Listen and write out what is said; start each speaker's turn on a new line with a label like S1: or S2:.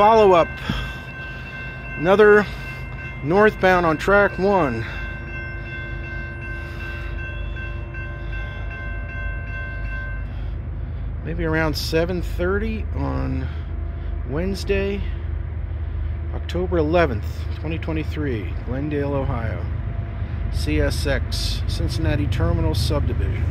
S1: follow up. Another northbound on track one. Maybe around 7:30 on Wednesday, October 11th, 2023, Glendale, Ohio. CSX, Cincinnati Terminal Subdivision.